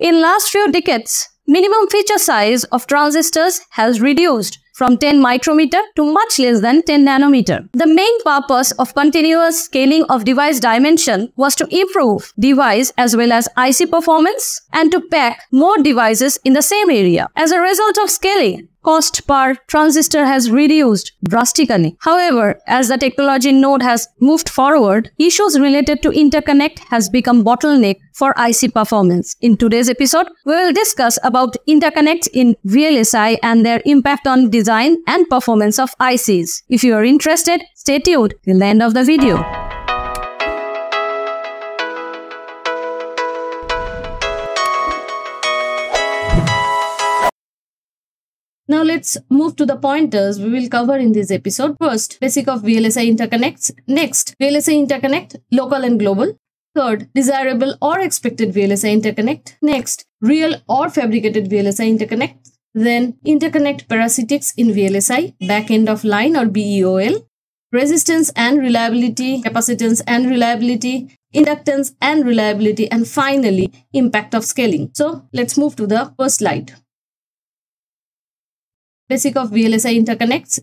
In last few decades, minimum feature size of transistors has reduced from 10 micrometer to much less than 10 nanometer. The main purpose of continuous scaling of device dimension was to improve device as well as IC performance and to pack more devices in the same area. As a result of scaling, cost per transistor has reduced drastically. However, as the technology node has moved forward, issues related to interconnect has become bottleneck for IC performance. In today's episode, we will discuss about interconnects in VLSI and their impact on design and performance of ICs. If you are interested, stay tuned till the end of the video. Now let's move to the pointers we will cover in this episode. First, basic of VLSI interconnects. Next, VLSI interconnect, local and global. Third, desirable or expected VLSI interconnect. Next, real or fabricated VLSI interconnect. Then, interconnect parasitics in VLSI, back end of line or BEOL. Resistance and reliability, capacitance and reliability, inductance and reliability, and finally, impact of scaling. So, let's move to the first slide. Basic of VLSI interconnects.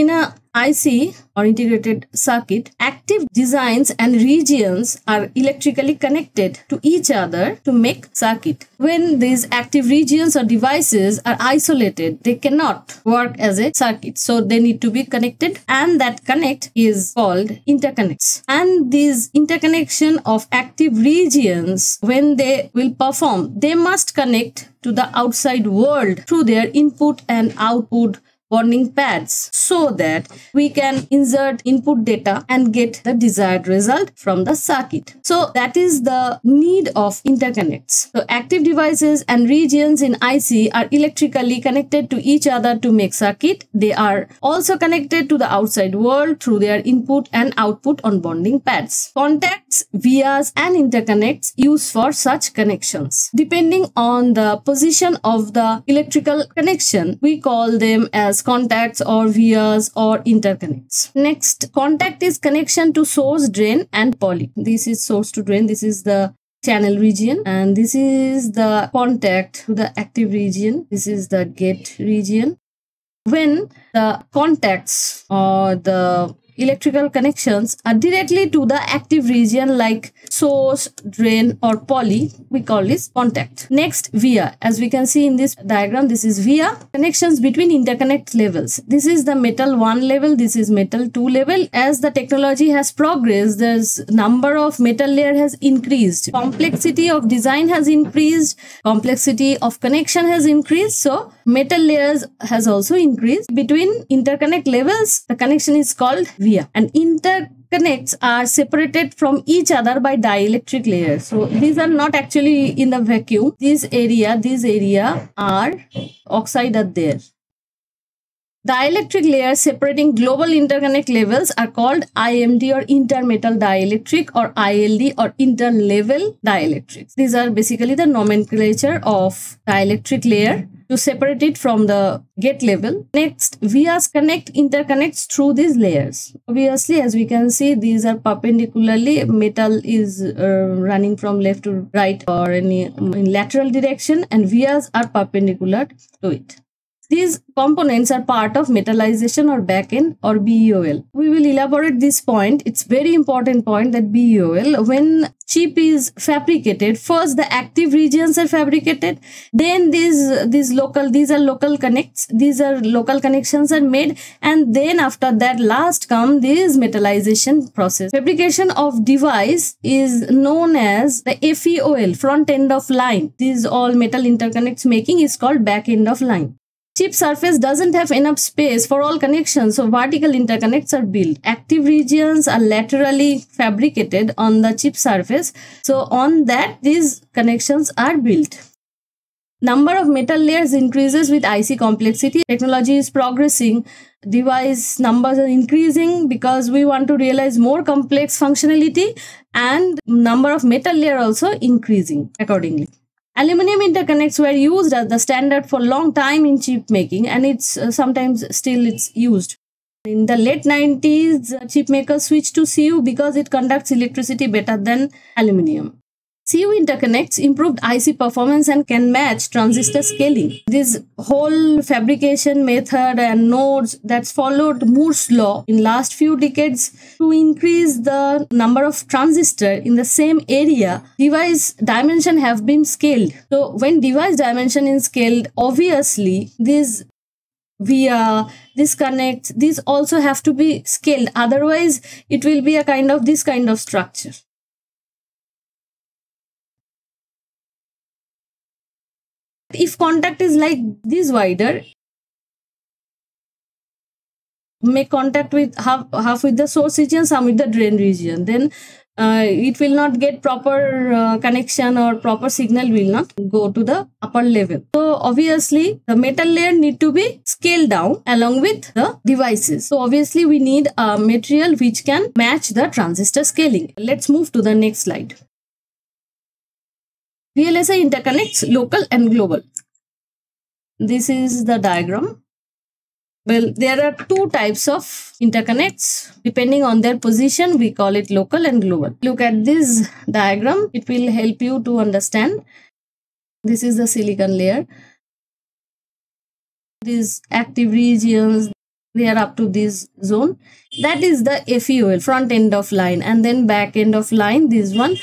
In a IC or integrated circuit, active designs and regions are electrically connected to each other to make circuit. When these active regions or devices are isolated, they cannot work as a circuit. So they need to be connected and that connect is called interconnects. And these interconnection of active regions, when they will perform, they must connect to the outside world through their input and output bonding pads so that we can insert input data and get the desired result from the circuit. So that is the need of interconnects. So active devices and regions in IC are electrically connected to each other to make circuit. They are also connected to the outside world through their input and output on bonding pads. Contacts, vias and interconnects used for such connections. Depending on the position of the electrical connection, we call them as contacts or vias or interconnects. Next, contact is connection to source, drain and poly. This is source to drain. This is the channel region and this is the contact to the active region. This is the gate region. When the contacts or the electrical connections are directly to the active region like source, drain or poly. We call this contact. Next, via. As we can see in this diagram, this is via connections between interconnect levels. This is the metal 1 level, this is metal 2 level. As the technology has progressed, there's number of metal layer has increased. Complexity of design has increased. Complexity of connection has increased. So, metal layers has also increased. Between interconnect levels, the connection is called via and interconnects are separated from each other by dielectric layers. So these are not actually in the vacuum. This area, this area are oxide are there. Dielectric layers separating global interconnect levels are called IMD or intermetal dielectric or ILD or interlevel dielectrics. These are basically the nomenclature of dielectric layer to separate it from the gate level. Next, vias connect interconnects through these layers. Obviously, as we can see, these are perpendicularly. Metal is uh, running from left to right or any in lateral direction and vias are perpendicular to it. These components are part of metallization or backend or BEOL. We will elaborate this point. It's very important point that BEOL, when chip is fabricated, first the active regions are fabricated, then these, these local, these are local connects, these are local connections are made, and then after that last come this metallization process. Fabrication of device is known as the FEOL, front end of line. These all metal interconnects making is called back end of line. Chip surface doesn't have enough space for all connections, so vertical interconnects are built. Active regions are laterally fabricated on the chip surface, so on that these connections are built. Number of metal layers increases with IC complexity. Technology is progressing. Device numbers are increasing because we want to realize more complex functionality and number of metal layer also increasing accordingly. Aluminium interconnects were used as the standard for long time in chip making and it's uh, sometimes still it's used. In the late 90s, chip makers switched to CU because it conducts electricity better than aluminium. CU interconnects improved IC performance and can match transistor scaling. This whole fabrication method and nodes that's followed Moore's law in last few decades to increase the number of transistor in the same area, device dimension have been scaled. So when device dimension is scaled, obviously these via disconnects these also have to be scaled otherwise it will be a kind of this kind of structure if contact is like this wider make contact with half half with the source region some with the drain region then uh, it will not get proper uh, connection or proper signal will not go to the upper level. So obviously the metal layer need to be scaled down along with the devices. So obviously we need a material which can match the transistor scaling. Let's move to the next slide VLSI interconnects local and global. This is the diagram. Well, there are two types of interconnects. Depending on their position, we call it local and global. Look at this diagram. It will help you to understand. This is the silicon layer. These active regions, they are up to this zone. That is the FEOL, front end of line. And then back end of line, this one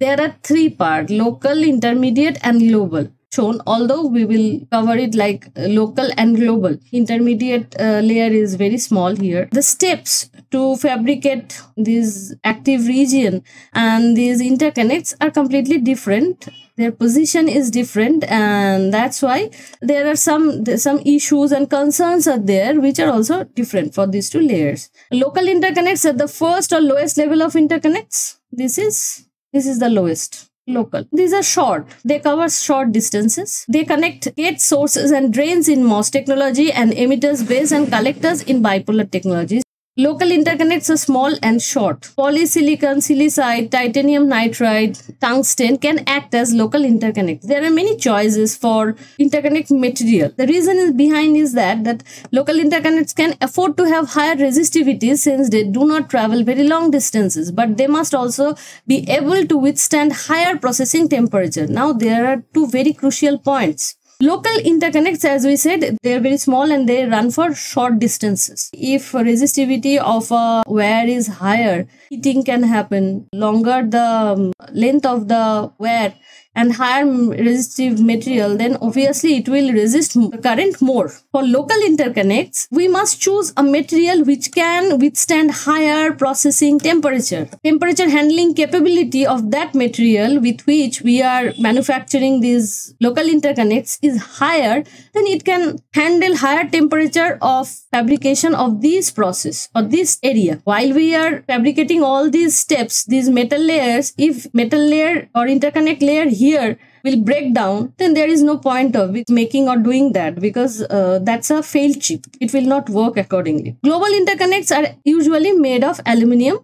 there are three parts, local, intermediate and global. Shown although we will cover it like local and global. Intermediate uh, layer is very small here. The steps to fabricate this active region and these interconnects are completely different. Their position is different and that's why there are some some issues and concerns are there which are also different for these two layers. Local interconnects at the first or lowest level of interconnects? This is this is the lowest local. These are short. They cover short distances. They connect gate sources and drains in MOS technology and emitters, base and collectors in bipolar technologies. Local interconnects are small and short. Polysilicon, silicide, titanium nitride, tungsten can act as local interconnects. There are many choices for interconnect material. The reason behind is that, that local interconnects can afford to have higher resistivity since they do not travel very long distances, but they must also be able to withstand higher processing temperature. Now, there are two very crucial points. Local interconnects, as we said, they're very small and they run for short distances. If resistivity of a wire is higher, heating can happen. Longer the um, length of the wire, and higher resistive material, then obviously it will resist current more. For local interconnects, we must choose a material which can withstand higher processing temperature. Temperature handling capability of that material with which we are manufacturing these local interconnects is higher, then it can handle higher temperature of fabrication of this process or this area. While we are fabricating all these steps, these metal layers, if metal layer or interconnect layer here here will break down, then there is no point of making or doing that because uh, that's a failed chip. It will not work accordingly. Global interconnects are usually made of aluminium.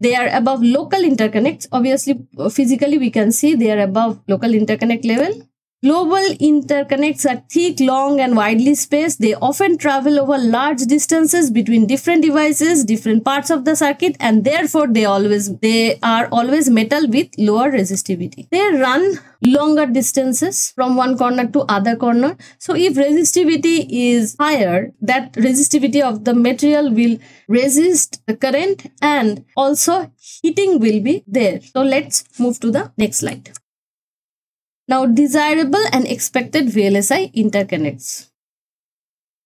They are above local interconnects. Obviously, physically we can see they are above local interconnect level. Global interconnects are thick, long and widely spaced. They often travel over large distances between different devices, different parts of the circuit and therefore they always they are always metal with lower resistivity. They run longer distances from one corner to other corner. So if resistivity is higher, that resistivity of the material will resist the current and also heating will be there. So let's move to the next slide. Now, desirable and expected VLSI interconnects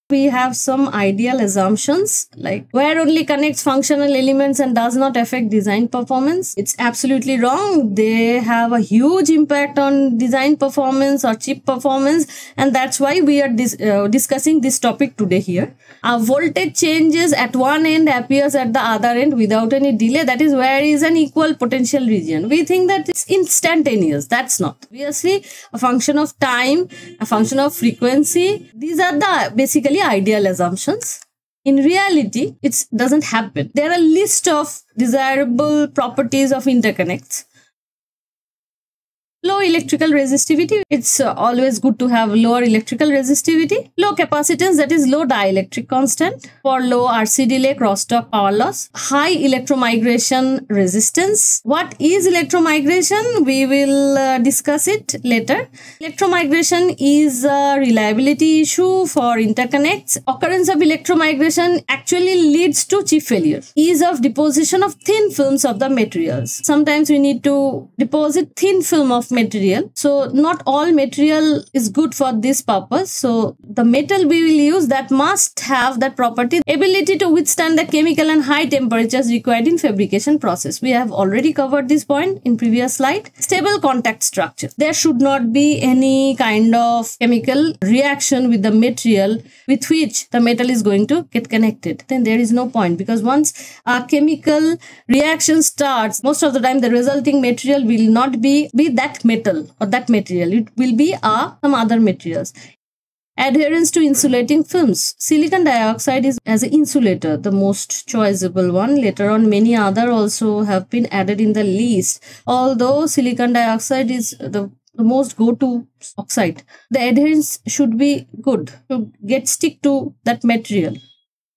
we have some ideal assumptions like where only connects functional elements and does not affect design performance. It's absolutely wrong. They have a huge impact on design performance or chip performance and that's why we are dis uh, discussing this topic today here. A voltage changes at one end appears at the other end without any delay. That is where is an equal potential region. We think that it's instantaneous. That's not. Obviously, a function of time, a function of frequency. These are the basically ideal assumptions. In reality, it doesn't happen. There are a list of desirable properties of interconnects. Low electrical resistivity, it's uh, always good to have lower electrical resistivity. Low capacitance, that is low dielectric constant. For low RC delay, crosstalk power loss. High electromigration resistance. What is electromigration? We will uh, discuss it later. Electromigration is a reliability issue for interconnects. Occurrence of electromigration actually leads to chip failure. Ease of deposition of thin films of the materials. Sometimes we need to deposit thin film of material. So not all material is good for this purpose. So the metal we will use that must have that property, ability to withstand the chemical and high temperatures required in fabrication process. We have already covered this point in previous slide. Stable contact structure. There should not be any kind of chemical reaction with the material with which the metal is going to get connected. Then there is no point because once a chemical reaction starts, most of the time the resulting material will not be, be that metal or that material. It will be uh, some other materials. Adherence to insulating films. Silicon dioxide is as an insulator, the most choiceable one. Later on, many other also have been added in the list. Although silicon dioxide is the, the most go-to oxide, the adherence should be good to get stick to that material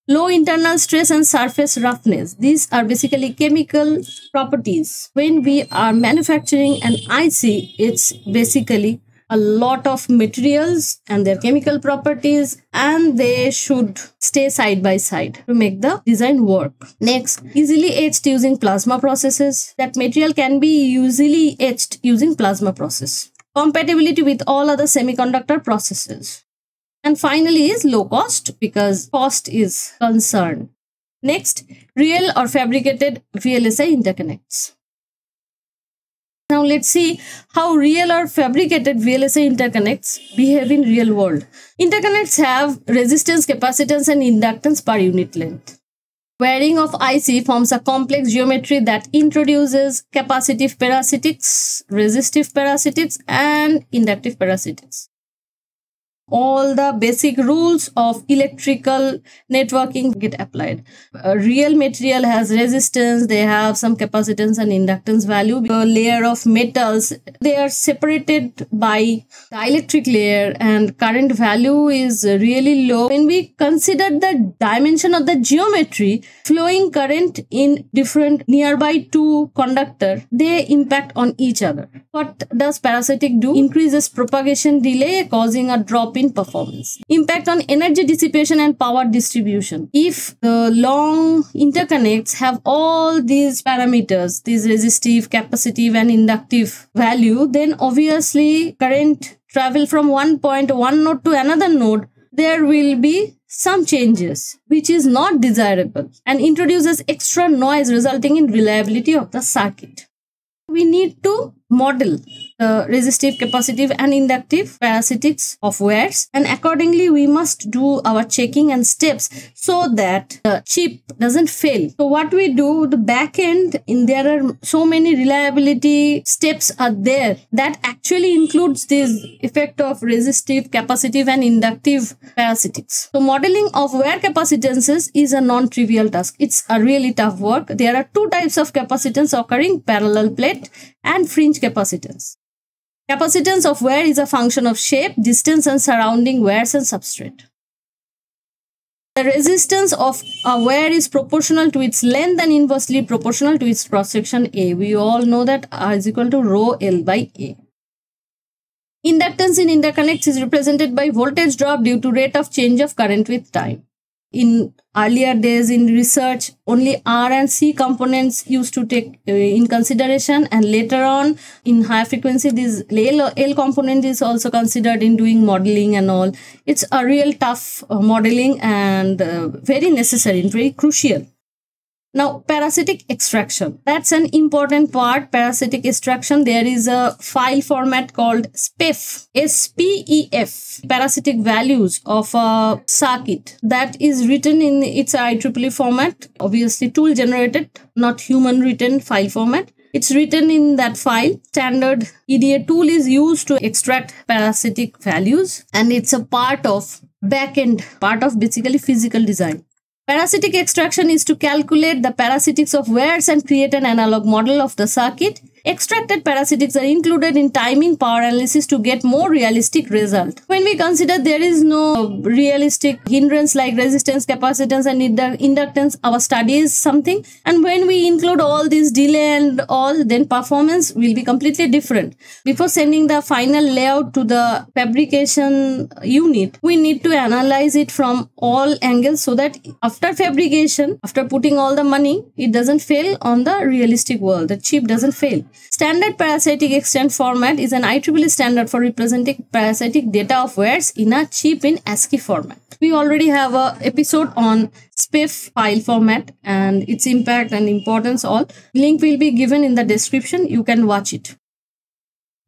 low internal stress and surface roughness. These are basically chemical properties. When we are manufacturing an IC, it's basically a lot of materials and their chemical properties and they should stay side by side to make the design work. Next, easily etched using plasma processes. That material can be easily etched using plasma process. Compatibility with all other semiconductor processes. And finally is low cost because cost is concerned. Next, real or fabricated VLSI interconnects. Now let's see how real or fabricated VLSI interconnects behave in real world. Interconnects have resistance, capacitance and inductance per unit length. Wiring of IC forms a complex geometry that introduces capacitive parasitics, resistive parasitics and inductive parasitics all the basic rules of electrical networking get applied. A real material has resistance, they have some capacitance and inductance value. A layer of metals, they are separated by the electric layer and current value is really low. When we consider the dimension of the geometry, flowing current in different nearby two conductor, they impact on each other. What does parasitic do? Increases propagation delay causing a drop in performance. Impact on energy dissipation and power distribution. If the long interconnects have all these parameters, these resistive, capacitive and inductive value, then obviously current travel from one point, one node to another node, there will be some changes which is not desirable and introduces extra noise resulting in reliability of the circuit. We need to model the resistive, capacitive and inductive parasitics of wires and accordingly we must do our checking and steps so that the chip doesn't fail. So what we do, the back end, in there are so many reliability steps are there that actually includes this effect of resistive, capacitive and inductive parasitics. So modeling of wire capacitances is a non-trivial task. It's a really tough work. There are two types of capacitance occurring, parallel plate and fringe capacitance. Capacitance of wire is a function of shape, distance and surrounding wires and substrate. The resistance of a wire is proportional to its length and inversely proportional to its cross-section A. We all know that R is equal to rho L by A. Inductance in interconnects is represented by voltage drop due to rate of change of current with time in earlier days in research only r and c components used to take uh, in consideration and later on in high frequency this l, l component is also considered in doing modeling and all. It's a real tough uh, modeling and uh, very necessary and very crucial now, parasitic extraction. That's an important part. Parasitic extraction. There is a file format called SPEF. S-P-E-F. Parasitic values of a circuit that is written in its IEEE format. Obviously tool generated, not human written file format. It's written in that file. Standard EDA tool is used to extract parasitic values and it's a part of backend, part of basically physical design. Parasitic extraction is to calculate the parasitics of wires and create an analog model of the circuit. Extracted parasitics are included in timing power analysis to get more realistic result. When we consider there is no realistic hindrance like resistance, capacitance and inductance, our study is something. And when we include all this delay and all, then performance will be completely different. Before sending the final layout to the fabrication unit, we need to analyze it from all angles so that after fabrication, after putting all the money, it doesn't fail on the realistic world. The chip doesn't fail. Standard parasitic exchange format is an IEEE standard for representing parasitic data of wares in a chip in ASCII format. We already have a episode on SPEF file format and its impact and importance all. Link will be given in the description. You can watch it.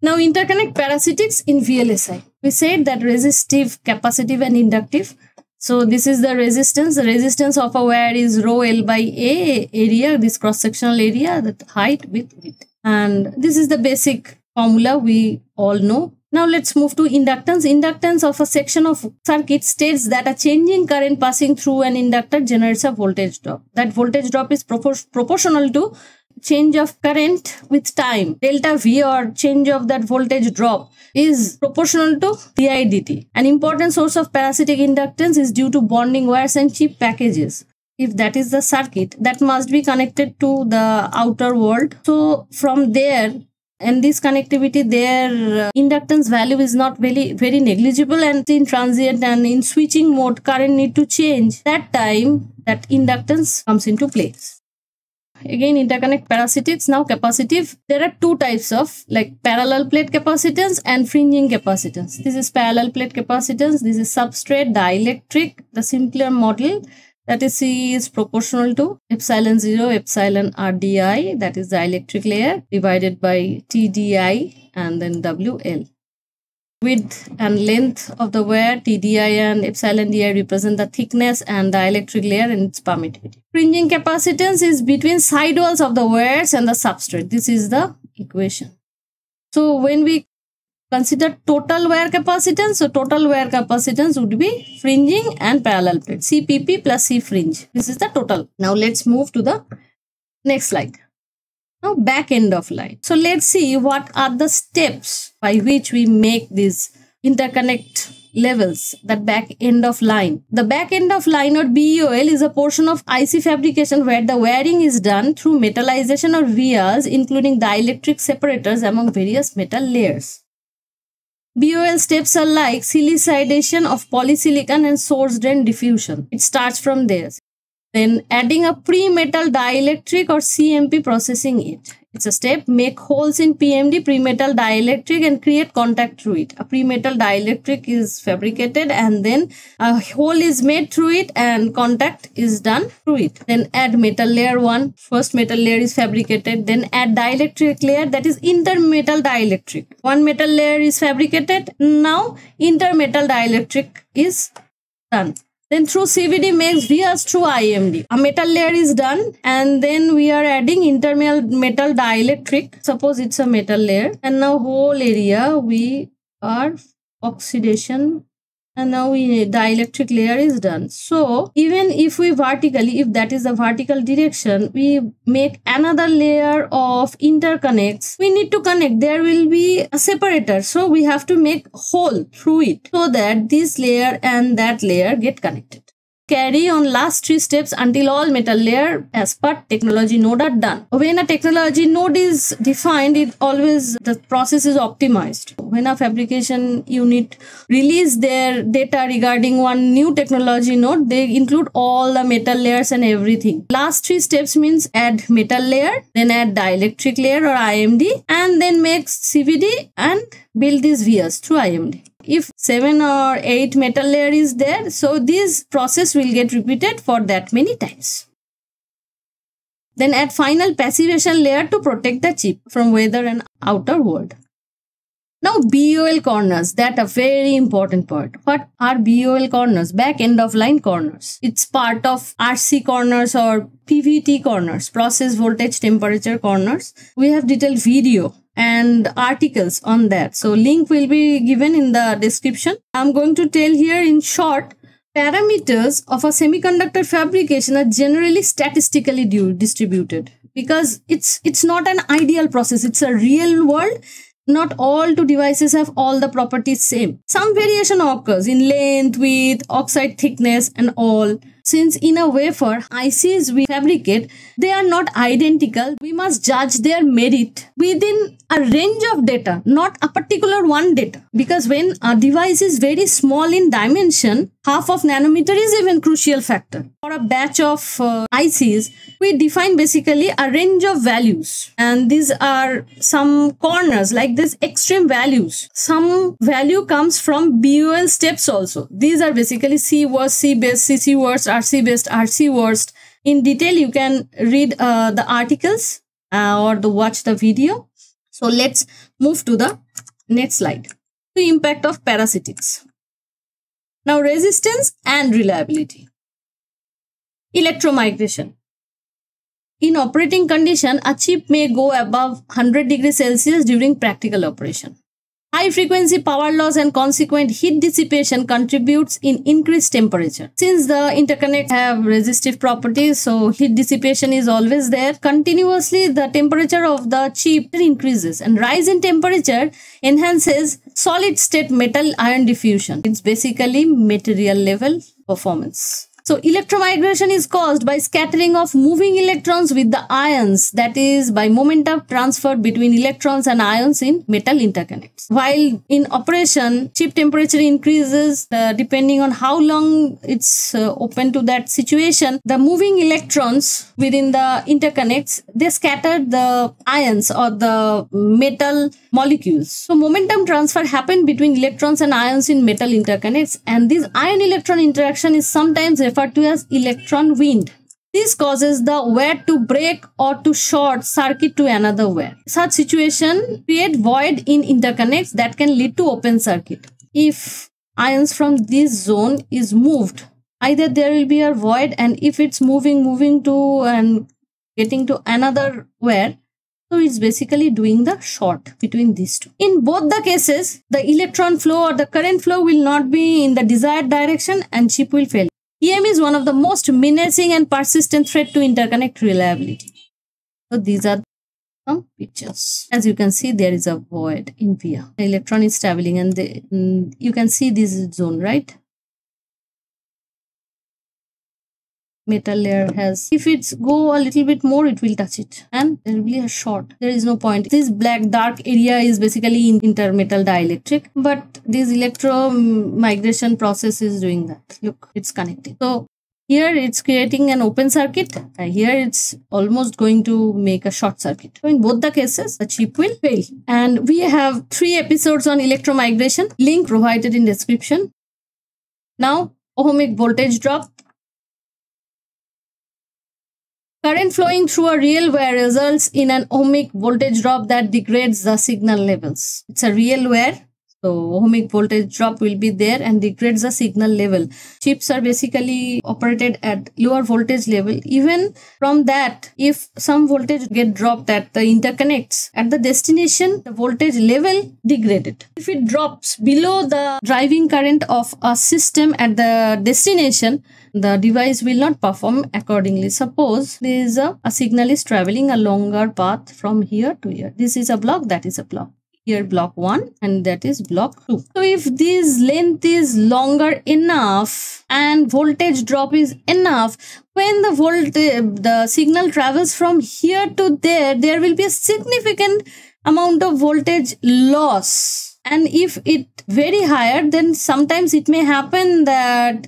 Now interconnect parasitics in VLSI. We said that resistive, capacitive and inductive. So this is the resistance. The resistance of a wire is rho L by A area, this cross-sectional area, the height, width, width. And this is the basic formula we all know. Now let's move to inductance. Inductance of a section of circuit states that a changing current passing through an inductor generates a voltage drop. That voltage drop is propor proportional to change of current with time. Delta V or change of that voltage drop is proportional to didt. An important source of parasitic inductance is due to bonding wires and chip packages. If that is the circuit, that must be connected to the outer world. So from there, and this connectivity their uh, inductance value is not very very negligible and in transient and in switching mode current need to change. That time that inductance comes into place. Again interconnect parasitics now capacitive. There are two types of like parallel plate capacitance and fringing capacitance. This is parallel plate capacitance. This is substrate dielectric the simpler model that is C is proportional to epsilon 0 epsilon RDI that is dielectric layer divided by TDI and then WL width and length of the wire TDI and epsilon di represent the thickness and the electric layer and its permittivity. Fringing capacitance is between sidewalls of the wires and the substrate. This is the equation. So when we consider total wire capacitance, so total wire capacitance would be fringing and parallel plate. CPP plus C fringe. This is the total. Now let's move to the next slide now back end of line. So let's see what are the steps by which we make these interconnect levels that back end of line. The back end of line or BEOL is a portion of IC fabrication where the wiring is done through metallization or vias including dielectric separators among various metal layers. BEOL steps are like silicidation of polysilicon and source drain diffusion. It starts from there. Then adding a pre-metal dielectric or CMP processing it. It's a step. Make holes in PMD pre-metal dielectric and create contact through it. A pre-metal dielectric is fabricated and then a hole is made through it and contact is done through it. Then add metal layer 1. First metal layer is fabricated. Then add dielectric layer that is intermetal dielectric. One metal layer is fabricated. Now intermetal dielectric is done. Then through CVD makes vias through IMD. A metal layer is done and then we are adding intermetal metal dielectric. Suppose it's a metal layer and now whole area we are oxidation and now we dielectric layer is done. So even if we vertically if that is the vertical direction we make another layer of interconnects. We need to connect. There will be a separator. So we have to make hole through it so that this layer and that layer get connected carry on last three steps until all metal layer as per technology node are done. When a technology node is defined, it always the process is optimized. When a fabrication unit release their data regarding one new technology node, they include all the metal layers and everything. Last three steps means add metal layer, then add dielectric layer or IMD, and then make CVD and build these vias through IMD if 7 or 8 metal layer is there so this process will get repeated for that many times then add final passivation layer to protect the chip from weather and outer world now BEOL corners, that a very important part. What are BEOL corners? Back end of line corners. It's part of RC corners or PVT corners, process voltage temperature corners. We have detailed video and articles on that. So link will be given in the description. I'm going to tell here in short parameters of a semiconductor fabrication are generally statistically distributed. because it's it's not an ideal process it's a real world not all two devices have all the properties same some variation occurs in length width oxide thickness and all since in a wafer ICs we fabricate, they are not identical. We must judge their merit within a range of data, not a particular one data. Because when a device is very small in dimension, half of nanometer is even crucial factor. For a batch of uh, ICs, we define basically a range of values. And these are some corners like this extreme values. Some value comes from BEOL steps also. These are basically C worst, C best, CC worst, RC best, RC worst. In detail, you can read uh, the articles uh, or the watch the video. So let's move to the next slide. The impact of parasitics. Now resistance and reliability. Electromigration. In operating condition, a chip may go above 100 degrees Celsius during practical operation. High frequency power loss and consequent heat dissipation contributes in increased temperature. Since the interconnects have resistive properties, so heat dissipation is always there. Continuously, the temperature of the chip increases and rise in temperature enhances solid state metal ion diffusion. It's basically material level performance. So electromigration is caused by scattering of moving electrons with the ions that is by momentum transfer between electrons and ions in metal interconnects. While in operation chip temperature increases uh, depending on how long it's uh, open to that situation the moving electrons within the interconnects they scatter the ions or the metal molecules. So momentum transfer happen between electrons and ions in metal interconnects and this ion electron interaction is sometimes referred to as electron wind. This causes the wire to break or to short circuit to another wire. Such situation create void in interconnects that can lead to open circuit. If ions from this zone is moved, either there will be a void and if it's moving, moving to and getting to another wire, so it's basically doing the short between these two. In both the cases, the electron flow or the current flow will not be in the desired direction and chip will fail. EM is one of the most menacing and persistent threat to interconnect reliability. So these are some pictures. As you can see, there is a void in. The electron is traveling and mm, you can see this zone, right? Metal layer has if it's go a little bit more it will touch it. And there will be a short. There is no point. This black dark area is basically in intermetal dielectric but this electro migration process is doing that. Look it's connecting so here it's creating an open circuit here it's almost going to make a short circuit. So in both the cases the chip will fail. And we have three episodes on electromigration link provided in description. Now ohmic voltage drop Current flowing through a real wire results in an ohmic voltage drop that degrades the signal levels. It's a real wire. So ohmic voltage drop will be there and degrades the signal level. Chips are basically operated at lower voltage level. Even from that, if some voltage get dropped at the interconnects, at the destination, the voltage level degraded. If it drops below the driving current of a system at the destination, the device will not perform accordingly. Suppose there is a, a signal is traveling a longer path from here to here. This is a block, that is a block here block 1 and that is block 2. So if this length is longer enough and voltage drop is enough, when the voltage, eh, the signal travels from here to there, there will be a significant amount of voltage loss. And if it very higher, then sometimes it may happen that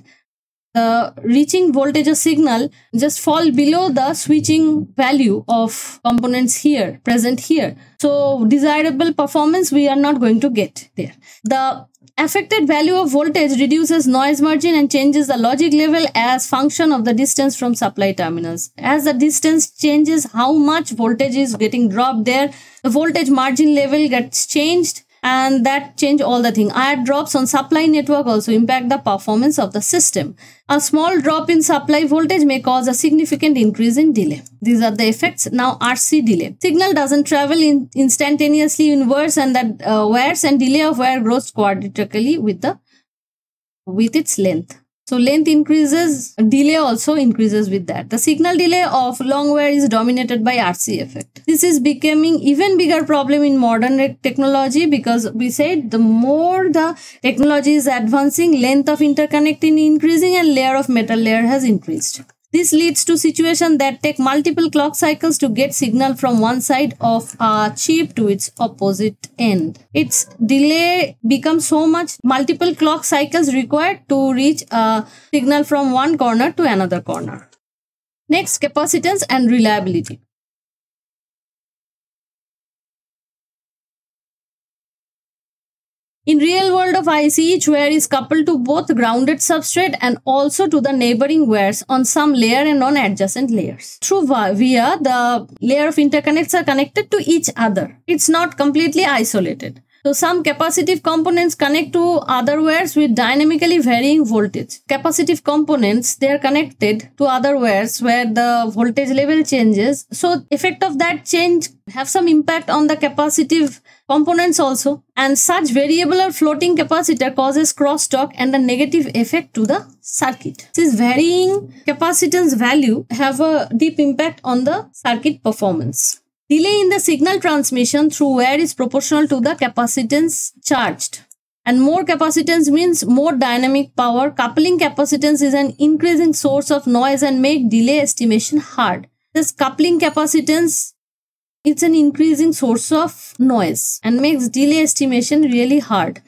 the reaching voltage signal just fall below the switching value of components here present here. So desirable performance we are not going to get there. The affected value of voltage reduces noise margin and changes the logic level as function of the distance from supply terminals. As the distance changes how much voltage is getting dropped there the voltage margin level gets changed and that change all the thing. IR drops on supply network also impact the performance of the system. A small drop in supply voltage may cause a significant increase in delay. These are the effects. Now RC delay. Signal doesn't travel in instantaneously inverse and that uh, wires and delay of wire grows quadratically with the with its length. So length increases, delay also increases with that. The signal delay of long wire is dominated by RC effect. This is becoming even bigger problem in modern technology because we said the more the technology is advancing, length of interconnect is increasing and layer of metal layer has increased. This leads to situations that take multiple clock cycles to get signal from one side of a chip to its opposite end. Its delay becomes so much multiple clock cycles required to reach a signal from one corner to another corner. Next, capacitance and reliability. In real world of IC, each wire is coupled to both grounded substrate and also to the neighboring wires on some layer and on adjacent layers. Through via the layer of interconnects are connected to each other. It's not completely isolated. So some capacitive components connect to other wires with dynamically varying voltage. Capacitive components, they are connected to other wires where the voltage level changes. So effect of that change have some impact on the capacitive components also and such variable or floating capacitor causes crosstalk and a negative effect to the circuit. This varying capacitance value have a deep impact on the circuit performance. Delay in the signal transmission through wire is proportional to the capacitance charged. And more capacitance means more dynamic power. Coupling capacitance is an increasing source of noise and make delay estimation hard. This coupling capacitance it's an increasing source of noise and makes delay estimation really hard.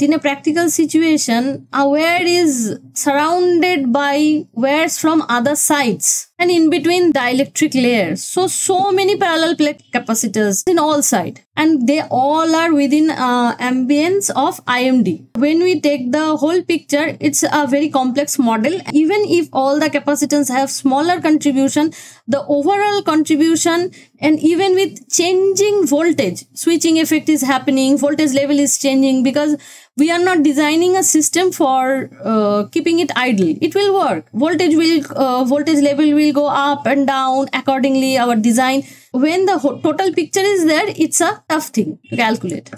In a practical situation, a wire is surrounded by wires from other sides and in between dielectric layers. So, so many parallel plate capacitors in all sides and they all are within uh, ambience of IMD. When we take the whole picture, it's a very complex model. Even if all the capacitance have smaller contribution, the overall contribution and even with changing voltage, switching effect is happening, voltage level is changing because we are not designing a system for uh, keeping it idle. It will work. Voltage will, uh, voltage level will go up and down accordingly our design when the total picture is there, it's a tough thing to calculate.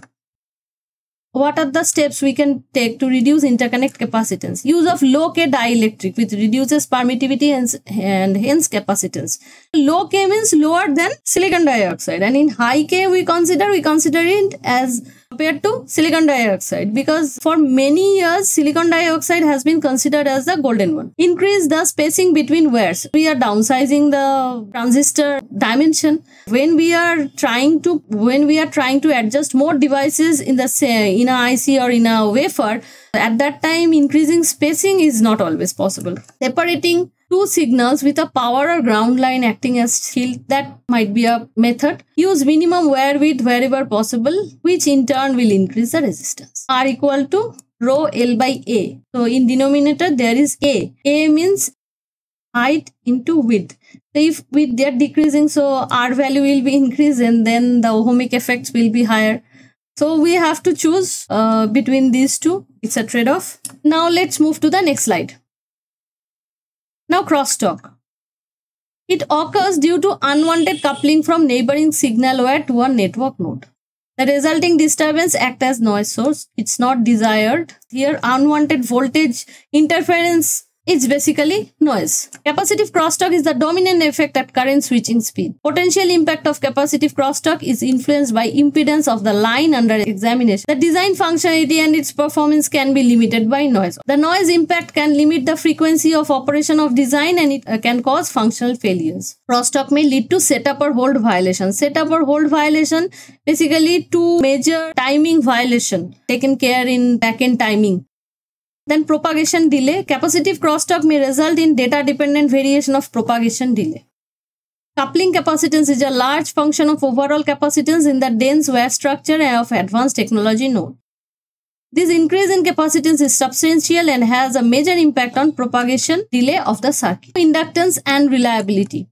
What are the steps we can take to reduce interconnect capacitance? Use of low K dielectric which reduces permittivity and, and hence capacitance. Low K means lower than silicon dioxide and in high K we consider, we consider it as compared to silicon dioxide because for many years silicon dioxide has been considered as the golden one. Increase the spacing between wires. We are downsizing the transistor dimension. When we are trying to when we are trying to adjust more devices in the say in a IC or in a wafer, at that time increasing spacing is not always possible. Separating two signals with a power or ground line acting as shield that might be a method. Use minimum wire width wherever possible which in turn will increase the resistance. R equal to rho l by a. So in denominator there is a. A means height into width. So if width they are decreasing so r value will be increased and then the ohmic effects will be higher. So we have to choose uh, between these two. It's a trade-off. Now let's move to the next slide now crosstalk. It occurs due to unwanted coupling from neighboring signal wire to a network node. The resulting disturbance acts as noise source. It's not desired. Here unwanted voltage interference it's basically noise. Capacitive crosstalk is the dominant effect at current switching speed. Potential impact of capacitive crosstalk is influenced by impedance of the line under examination. The design functionality and its performance can be limited by noise. The noise impact can limit the frequency of operation of design and it uh, can cause functional failures. Crosstalk may lead to setup or hold violation. Setup or hold violation basically two major timing violation taken care in backend timing. Then propagation delay. Capacitive crosstalk may result in data dependent variation of propagation delay. Coupling capacitance is a large function of overall capacitance in the dense wire structure of advanced technology node. This increase in capacitance is substantial and has a major impact on propagation delay of the circuit. Inductance and reliability.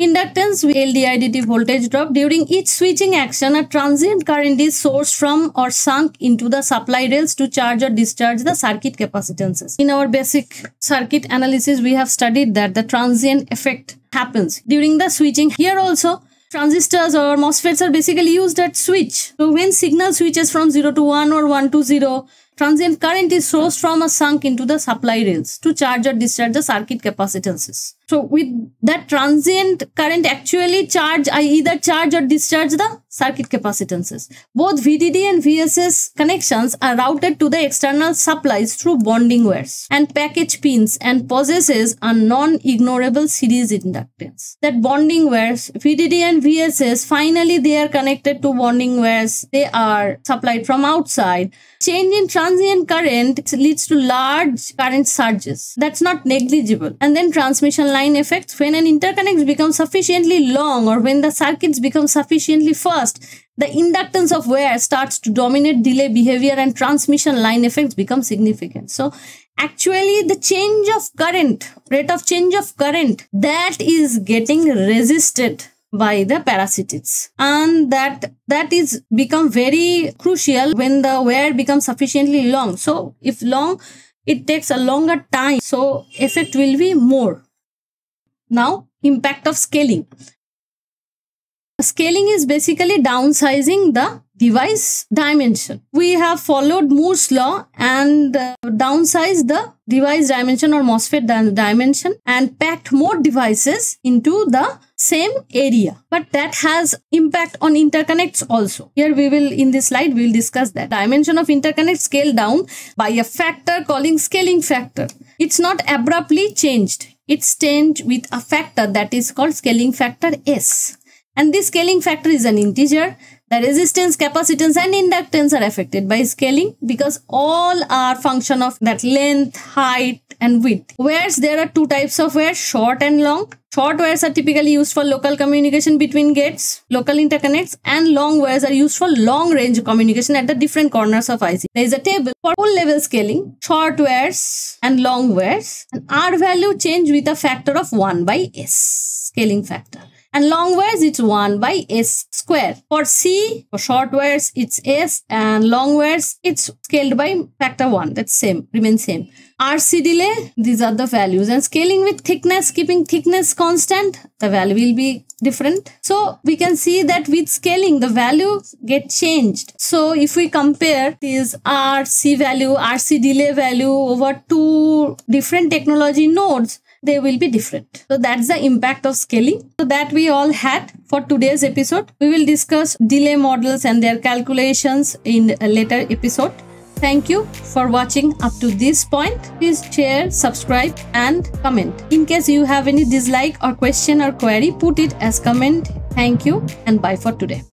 Inductance will LDIDT voltage drop. During each switching action, a transient current is sourced from or sunk into the supply rails to charge or discharge the circuit capacitances. In our basic circuit analysis, we have studied that the transient effect happens during the switching. Here also, transistors or MOSFETs are basically used at switch. So when signal switches from 0 to 1 or 1 to 0, transient current is sourced from a sunk into the supply rails to charge or discharge the circuit capacitances. So with that transient current actually charge, I either charge or discharge the circuit capacitances. Both VDD and VSS connections are routed to the external supplies through bonding wires and package pins and possesses a non-ignorable series inductance. That bonding wires, VDD and VSS, finally they are connected to bonding wires. They are supplied from outside. Change in transient current leads to large current surges. That's not negligible. And then transmission line effects when an interconnect becomes sufficiently long or when the circuits become sufficiently fast the inductance of wire starts to dominate delay behavior and transmission line effects become significant so actually the change of current rate of change of current that is getting resisted by the parasitics and that that is become very crucial when the wire becomes sufficiently long so if long it takes a longer time so effect will be more now, impact of scaling. Scaling is basically downsizing the device dimension. We have followed Moore's law and uh, downsized the device dimension or MOSFET dimension and packed more devices into the same area. But that has impact on interconnects also. Here we will, in this slide, we will discuss that. Dimension of interconnect scale down by a factor calling scaling factor. It's not abruptly changed it's changed with a factor that is called scaling factor S. And this scaling factor is an integer. The resistance, capacitance and inductance are affected by scaling because all are function of that length, height and width. Whereas there are two types of wires, short and long. Short wires are typically used for local communication between gates, local interconnects, and long wires are used for long range communication at the different corners of IC. There is a table for full level scaling, short wires and long wires, and R value change with a factor of 1 by S, scaling factor and long wires it's 1 by s square. For C, for short wires it's s and long wires it's scaled by factor 1. That's same, remains same. RC delay, these are the values and scaling with thickness, keeping thickness constant, the value will be different. So we can see that with scaling, the value get changed. So if we compare this RC value, RC delay value over two different technology nodes, they will be different. So that's the impact of scaling. So that we all had for today's episode. We will discuss delay models and their calculations in a later episode. Thank you for watching up to this point. Please share, subscribe and comment. In case you have any dislike or question or query, put it as comment. Thank you and bye for today.